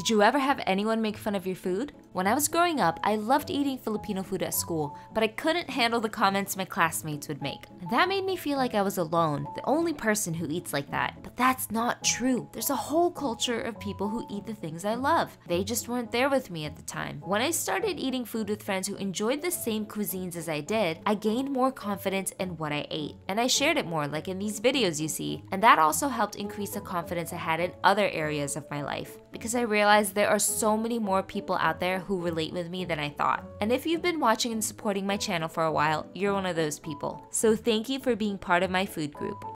Did you ever have anyone make fun of your food? When I was growing up, I loved eating Filipino food at school, but I couldn't handle the comments my classmates would make. That made me feel like I was alone, the only person who eats like that. But that's not true. There's a whole culture of people who eat the things I love. They just weren't there with me at the time. When I started eating food with friends who enjoyed the same cuisines as I did, I gained more confidence in what I ate. And I shared it more, like in these videos you see. And that also helped increase the confidence I had in other areas of my life. Because I realized there are so many more people out there who relate with me than I thought. And if you've been watching and supporting my channel for a while, you're one of those people. So thank you for being part of my food group.